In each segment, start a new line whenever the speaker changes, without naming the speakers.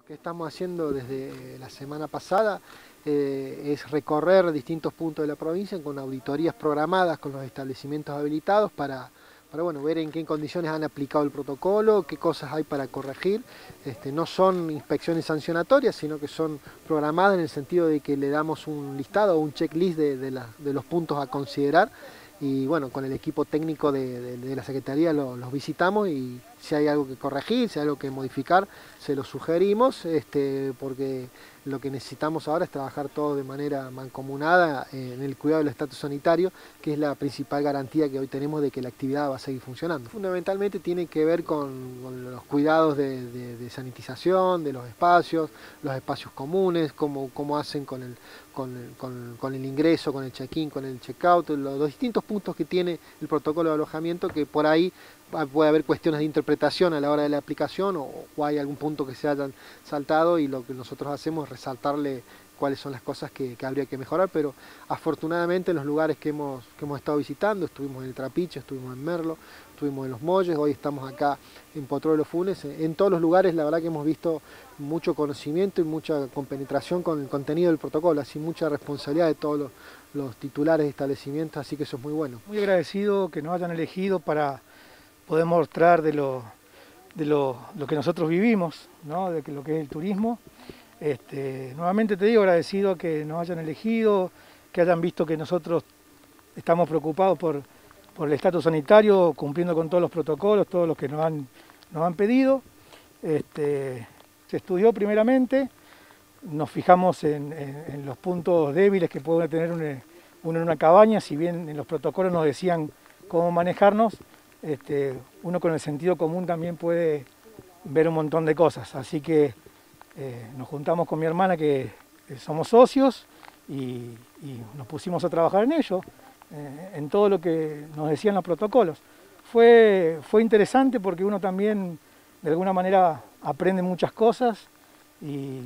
Lo que estamos haciendo desde la semana pasada eh, es recorrer distintos puntos de la provincia con auditorías programadas con los establecimientos habilitados para, para bueno, ver en qué condiciones han aplicado el protocolo, qué cosas hay para corregir. Este, no son inspecciones sancionatorias, sino que son programadas en el sentido de que le damos un listado o un checklist de, de los puntos a considerar y bueno, con el equipo técnico de, la Secretaría los visitamos y si hay algo que corregir, si hay algo que modificar, se lo sugerimos, este, porque lo que necesitamos ahora es trabajar todo de manera mancomunada en el cuidado del estatus sanitario, que es la principal garantía que hoy tenemos de que la actividad va a seguir funcionando. Fundamentalmente tiene que ver con, los cuidados de, sanitización, de los espacios, los espacios comunes, cómo, cómo hacen con el, con, el ingreso, con el check-in, con el check-out, los distintos puntos que tiene el protocolo de alojamiento que por ahí puede haber cuestiones de interpretación a la hora de la aplicación o, hay algún punto que se hayan saltado y lo que nosotros hacemos es resaltarle cuáles son las cosas que, habría que mejorar, pero afortunadamente en los lugares que hemos, que hemos estado visitando, estuvimos en el Trapiche, estuvimos en Merlo, estuvimos en Los Molles, hoy estamos acá en Potro de los Funes, en todos los lugares la verdad que hemos visto mucho conocimiento y mucha compenetración con el contenido del protocolo, así mucha responsabilidad de todos los, los titulares de establecimientos, así que eso es muy bueno.
Muy agradecido que nos hayan elegido para poder mostrar de lo, de lo, que nosotros vivimos, ¿no? de lo que es el turismo. Este, nuevamente te digo, agradecido que nos hayan elegido, que hayan visto que nosotros estamos preocupados por, el estatus sanitario, cumpliendo con todos los protocolos, todos los que nos han, nos han pedido. Este, se estudió primeramente, nos fijamos en, los puntos débiles que puede tener uno en una cabaña, si bien en los protocolos nos decían cómo manejarnos, este, uno con el sentido común también puede ver un montón de cosas. Así que eh, nos juntamos con mi hermana que somos socios y, nos pusimos a trabajar en ello, eh, en todo lo que nos decían los protocolos. Fue, fue interesante porque uno también de alguna manera aprende muchas cosas y,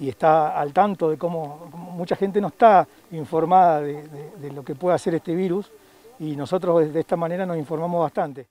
está al tanto de cómo, mucha gente no está informada de lo que puede hacer este virus y nosotros de esta manera nos informamos bastante.